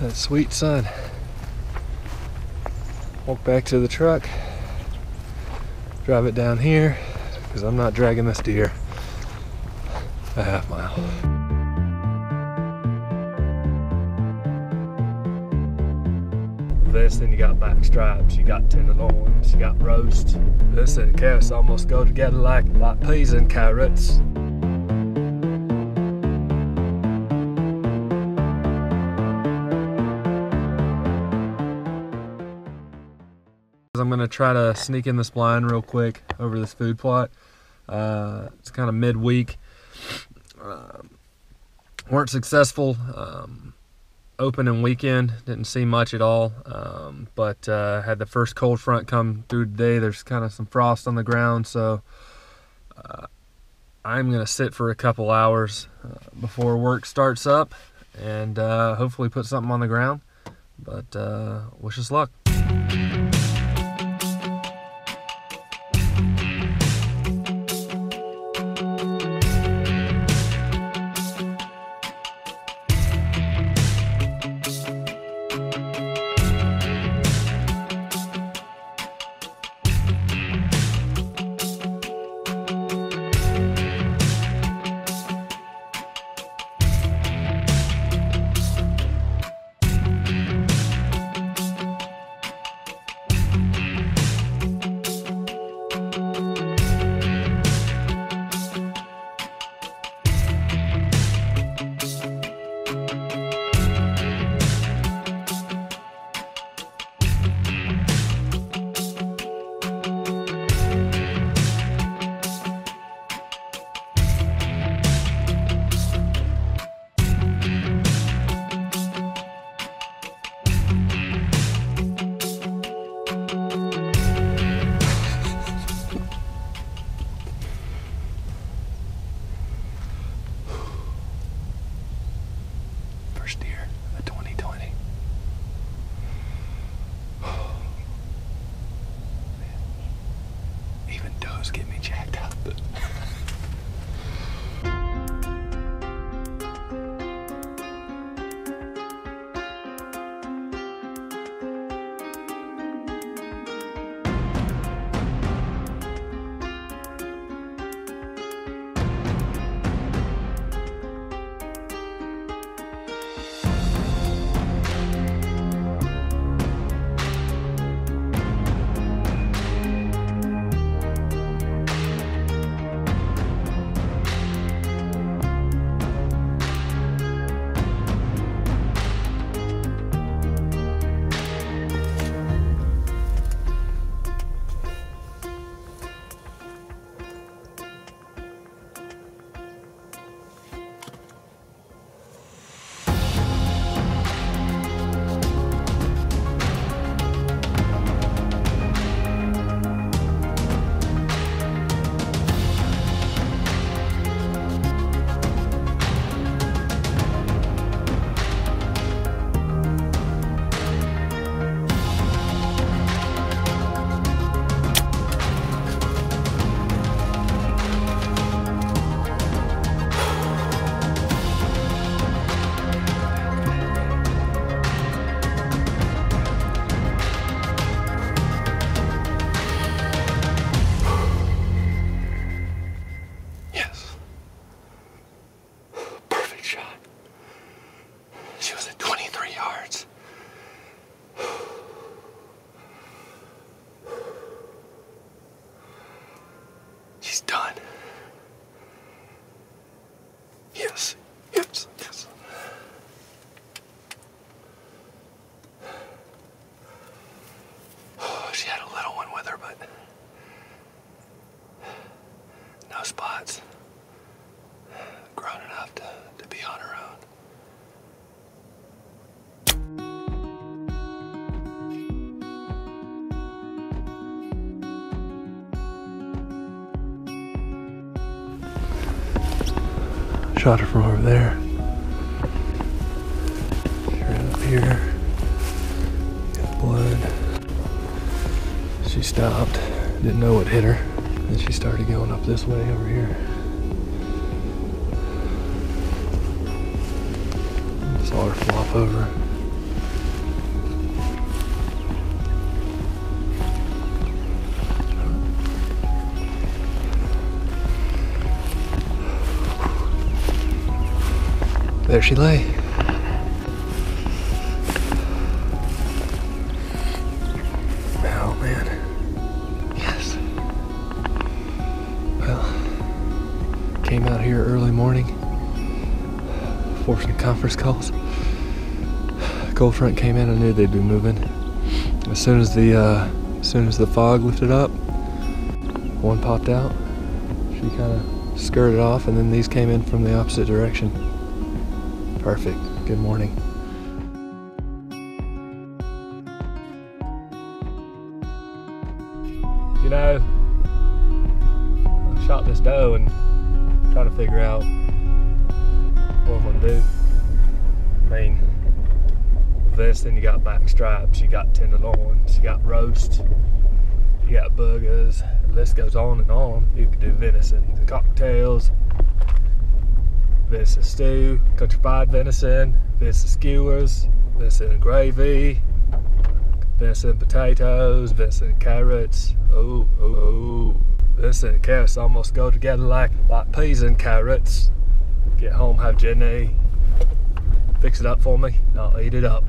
that sweet sun. Walk back to the truck, drive it down here, because I'm not dragging this deer a half mile. This, then you got backstraps, you got tenderloins, you got roast. This and carrots almost go together like, like peas and carrots. Gonna try to sneak in this blind real quick over this food plot. Uh, it's kind of midweek. Um, weren't successful. Um, open and weekend didn't see much at all. Um, but uh, had the first cold front come through today. There's kind of some frost on the ground, so uh, I'm gonna sit for a couple hours uh, before work starts up, and uh, hopefully put something on the ground. But uh, wish us luck. Does get me jacked shot. She was at 23 yards. She's done. Yes, yes, yes. She had a little one with her, but no spots. Grown enough to, to be on her own. Shot her from over there. Ran up here. Got blood. She stopped. Didn't know what hit her. Then she started going up this way over here. saw flop over. There she lay. Oh man. Yes. Well, came out here early morning for some conference calls. Cold front came in, I knew they'd be moving. As soon as the uh, as soon as the fog lifted up, one popped out. She kind of skirted off, and then these came in from the opposite direction. Perfect. Good morning. You know, I shot this doe and trying to figure out what I'm gonna do. I mean, this, then you got backstraps, you got tenderloins, you got roast, you got burgers. The list goes on and on. You could do venison cocktails, venison stew, country fried venison, venison skewers, venison gravy, venison potatoes, venison carrots. Oh, oh, oh. Venison and carrots almost go together like, like peas and carrots. Get home, have Jenny fix it up for me, I'll eat it up.